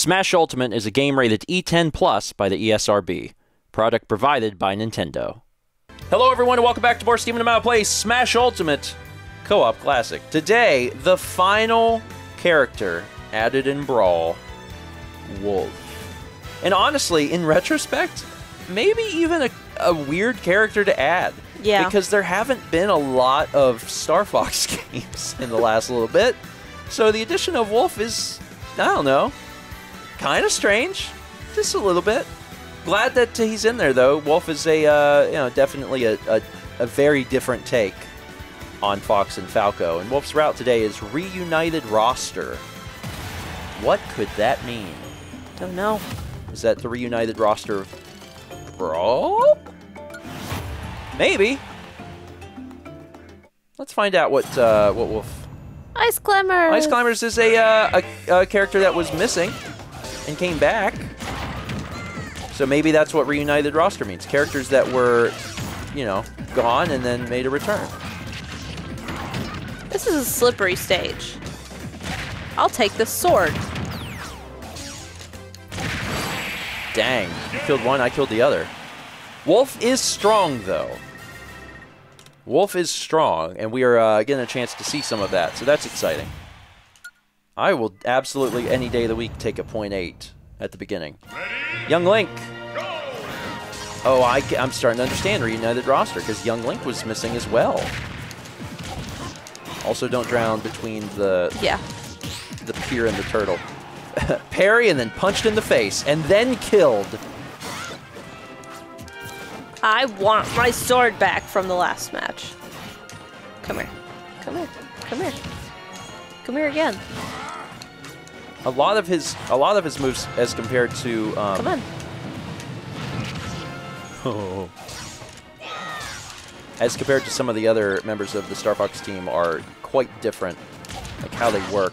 Smash Ultimate is a game rated E10 Plus by the ESRB. Product provided by Nintendo. Hello, everyone, and welcome back to more Stephen Amount Play Smash Ultimate Co-op Classic. Today, the final character added in Brawl, Wolf. And honestly, in retrospect, maybe even a, a weird character to add. Yeah. Because there haven't been a lot of Star Fox games in the last little bit. So the addition of Wolf is, I don't know, kind of strange. Just a little bit. Glad that he's in there, though. Wolf is a, uh, you know, definitely a, a, a very different take on Fox and Falco. And Wolf's route today is reunited roster. What could that mean? Don't know. Is that the reunited roster of Brawl? Maybe. Let's find out what uh, what Wolf. Ice Climber. Ice Climbers is a, uh, a a character that was missing and came back. So maybe that's what reunited roster means. Characters that were, you know, gone and then made a return. This is a slippery stage. I'll take the sword. Dang, you killed one, I killed the other. Wolf is strong, though. Wolf is strong, and we are uh, getting a chance to see some of that, so that's exciting. I will absolutely, any day of the week, take a point eight at the beginning. Young Link. Oh, I, am starting to understand Reunited roster, because Young Link was missing as well. Also, don't drown between the Yeah. the pier and the turtle. Parry and then punched in the face and then killed. I want my sword back from the last match. Come here. Come here. Come here. Come here again. A lot of his a lot of his moves as compared to um, Come on. Oh. As compared to some of the other members of the Star Fox team are quite different, like how they work.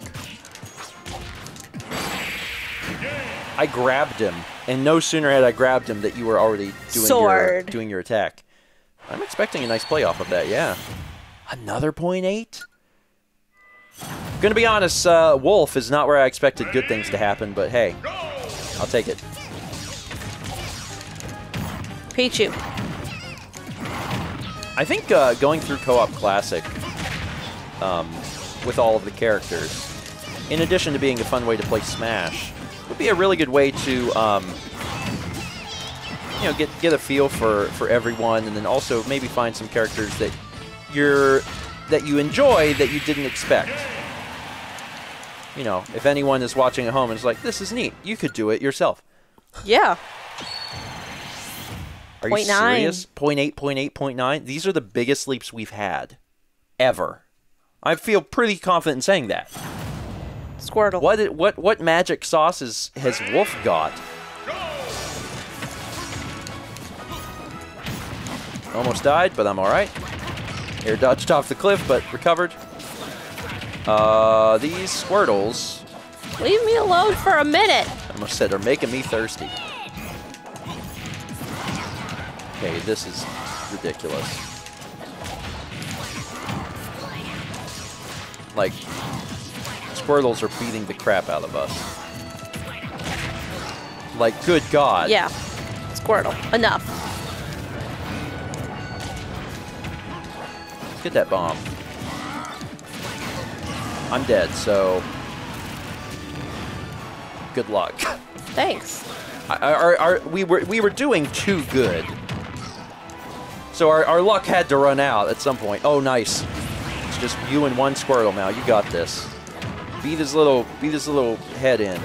I grabbed him, and no sooner had I grabbed him that you were already doing your doing your attack. I'm expecting a nice play off of that. Yeah, another point eight. Gonna be honest, uh, Wolf is not where I expected good things to happen, but hey, I'll take it. Pichu. I think uh, going through Co-op Classic um, with all of the characters, in addition to being a fun way to play Smash, would be a really good way to um, you know get get a feel for for everyone, and then also maybe find some characters that you're that you enjoy that you didn't expect. You know, if anyone is watching at home and is like, "This is neat," you could do it yourself. Yeah. Are Point you nine. serious? Point eight, point eight, point nine. These are the biggest leaps we've had ever. I feel pretty confident in saying that. Squirtle. What what what magic sauces has Wolf got? Almost died, but I'm all right. Air dodged off the cliff, but recovered. Uh, these Squirtles, Leave me alone for a minute. I almost said, are making me thirsty. Okay, this is ridiculous. Like, Squirtles are beating the crap out of us. Like, good God. Yeah. Squirtle. Enough. Get that bomb. I'm dead, so. Good luck. Thanks. Our, our, our, we were we were doing too good. So our, our luck had to run out at some point. Oh, nice. It's just you and one Squirtle now. You got this. Beat his little beat his little head in.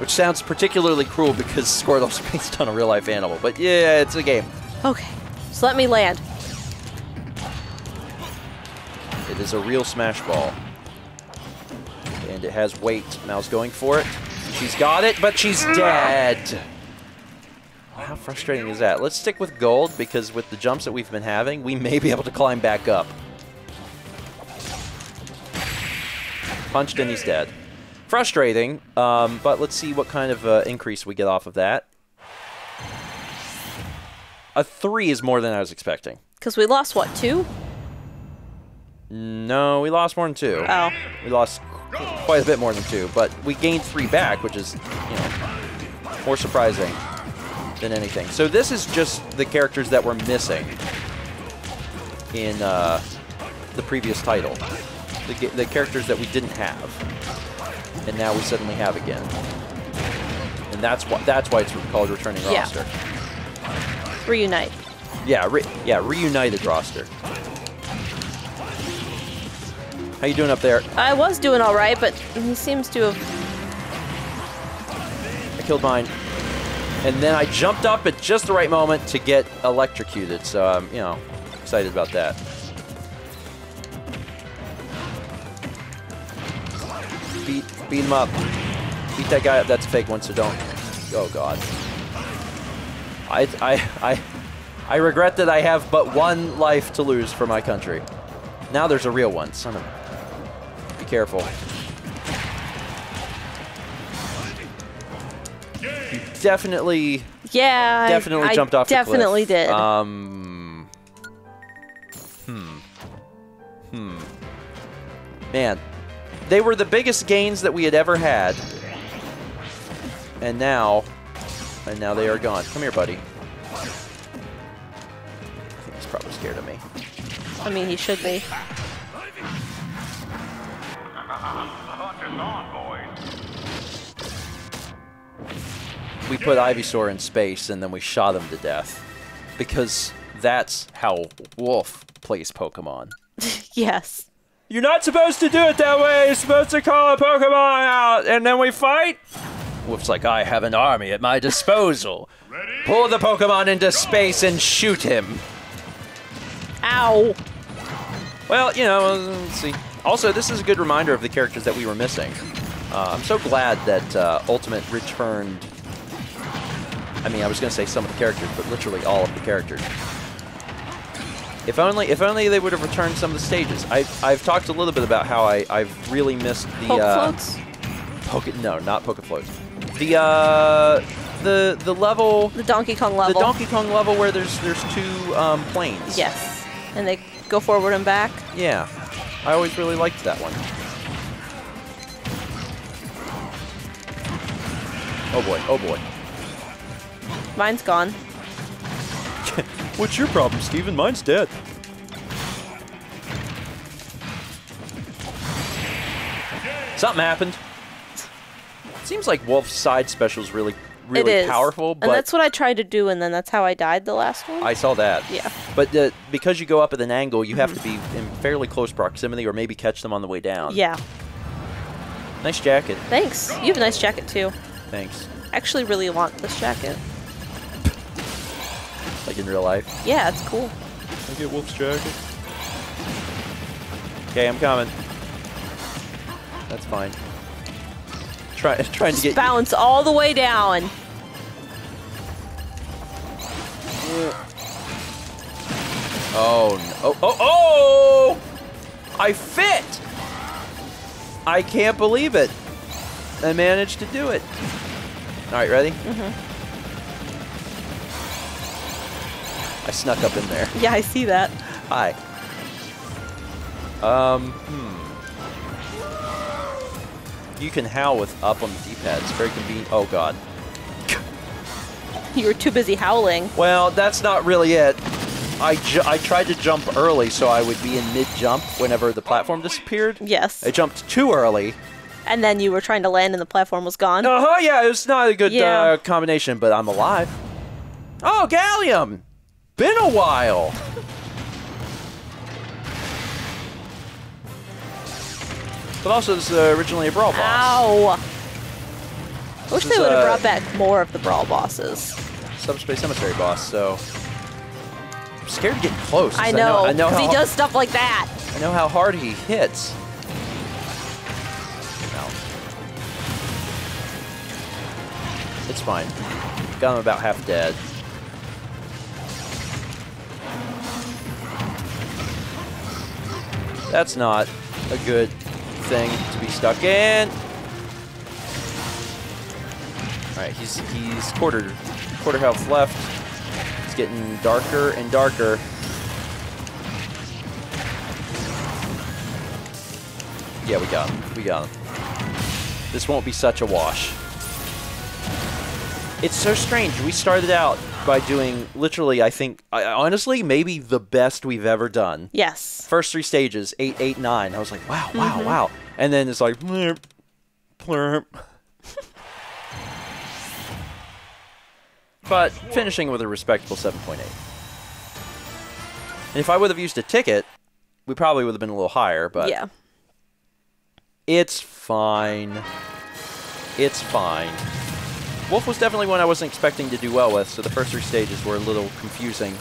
Which sounds particularly cruel because Squirtle's based on a real life animal. But yeah, it's a game. Okay. So let me land. It is a real smash ball. And it has weight. Mal's going for it. She's got it, but she's dead. How frustrating is that? Let's stick with gold because with the jumps that we've been having, we may be able to climb back up. Punched and he's dead. Frustrating, um, but let's see what kind of uh, increase we get off of that. A three is more than I was expecting. Because we lost, what, two? No, we lost more than two. Oh. We lost quite a bit more than two, but we gained three back, which is, you know, more surprising than anything. So this is just the characters that were missing in uh, the previous title. The, the characters that we didn't have, and now we suddenly have again. And that's why that's why it's called returning Yeah. roster. Reunite. Yeah, re yeah, reunited roster. How you doing up there? I was doing all right, but he seems to have. I killed mine. And then I jumped up at just the right moment to get electrocuted. So I'm, you know, excited about that. Beat, beat him up. Beat that guy up. That's a fake one, so don't. Oh God. I, I, I, I regret that I have but one life to lose for my country. Now there's a real one. Son of. Be careful. You definitely Yeah, definitely I, jumped off Definitely the cliff. did. Um. Hmm. Hmm. Man, they were the biggest gains that we had ever had, and now, and now they are gone. Come here, buddy. I think he's probably scared of me. I mean, he should be. We put Ivysaur in space, and then we shot him to death, because that's how Wolf plays Pokemon. Yes. You're not supposed to do it that way. You're supposed to call a Pokemon out, and then we fight. Wolf's like, I have an army at my disposal. Ready? Pull the Pokemon into space and shoot him. Ow. Well, you know, let's see. Also, this is a good reminder of the characters that we were missing. Uh, I'm so glad that uh, Ultimate returned. I mean, I was going to say some of the characters, but literally all of the characters. If only, if only they would have returned some of the stages. I've, I've talked a little bit about how I, I've really missed the Poke uh, floats? Poke, no, not Poke Floats. The uh, the the level, The Donkey Kong level. the. Donkey Kong level where there's there's two um, planes. Yes. And they go forward and back. Yeah, I always really liked that one. Oh boy, oh boy. Mine's gone. What's your problem, Stephen? Mine's dead. Something happened. Seems like Wolf's side special is really, really it is. powerful, but and that's what I tried to do, and then that's how I died the last one. I saw that. Yeah. But uh, because you go up at an angle, you have to be in fairly close proximity or maybe catch them on the way down. yeah. Nice jacket. Thanks. You have a nice jacket too. Thanks. I actually really want this jacket. Like in real life. Yeah, it's cool. I get Wolf's jacket. Okay, I'm coming. That's fine. Try, trying to Just get. bounce all the way down. Oh no! Oh oh oh! I fit. I can't believe it. I managed to do it. All right, ready? Mm-hmm. I snuck up in there. Yeah, I see that. Hi. Um, hmm. You can howl with up on the D-pad. It's very convenient. Oh, God. You were too busy howling. Well, that's not really it. I, I tried to jump early so I would be in mid-jump whenever the platform disappeared. Yes. I jumped too early. And then you were trying to land and the platform was gone. Uh-huh, yeah, it was not a good Yeah. uh, combination, but I'm alive. Oh, Galleom! Been a while! But also, this is uh, originally a Brawl boss. Ow. I wish This they would have uh, brought back more of the brawl bosses. Subspace Emissary boss, so... I'm scared to get close. I know. I know, he does stuff like that. I know how hard he hits. No. It's fine. Got him about half dead. That's not a good thing to be stuck in. All right, he's he's quarter quarter health left. It's getting darker and darker. Yeah, we got him. We got him. this won't be such a wash. It's so strange. We started out by doing literally, I think, I, honestly, maybe the best we've ever done. Yes. First three stages, eight, eight, nine. I was like, wow, wow, mm-hmm. wow. And then it's like, blurp, blurp. but finishing with a respectable 7.8. And if I would have used a ticket, we probably would have been a little higher, but yeah. it's fine. It's fine. Wolf was definitely one I wasn't expecting to do well with, so the first three stages were a little confusing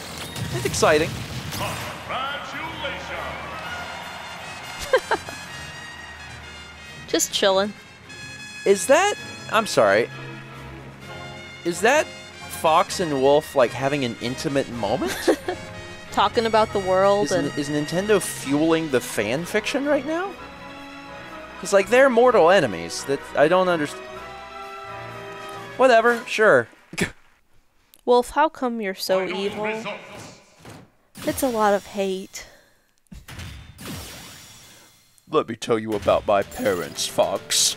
and exciting. Just chilling. Is that? I'm sorry. Is that Fox and Wolf like having an intimate moment? Talking about the world is, and is Nintendo fueling the fan fiction right now? Because like they're mortal enemies. That I don't understand. Whatever, sure. Wolf, how come you're so evil? It's a lot of hate. Let me tell you about my parents, Fox.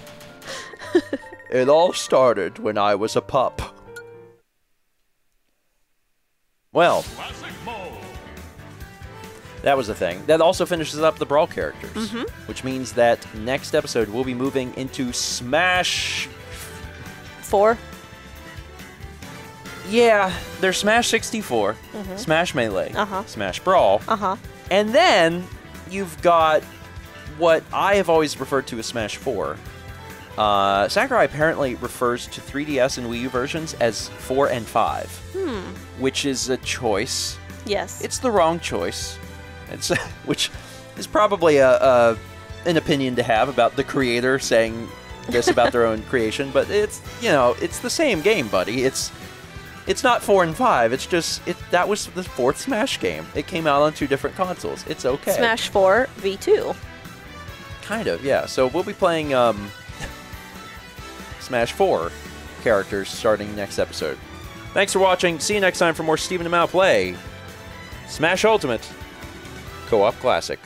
it all started when I was a pup. Well, that was the thing. That also finishes up the Brawl characters, mm-hmm. which means that next episode we'll be moving into Smash. Four? Yeah, there's Smash 64, Smash Melee, Uh-huh. Smash Brawl, Uh huh. And then you've got what I have always referred to as Smash 4. Uh, Sakurai apparently refers to 3DS and Wii U versions as 4 and 5, which is a choice. Yes. It's the wrong choice. It's which is probably a, a an opinion to have about the creator saying this about their own creation, but it's you know it's the same game, buddy. It's it's not four and five. It's just it that was the fourth Smash game. It came out on two different consoles. It's okay. Smash 4 V2. Kind of, yeah. So we'll be playing um, Smash 4 characters starting next episode. Thanks for watching. See you next time for more and Mal play Smash Ultimate Co-op Classic.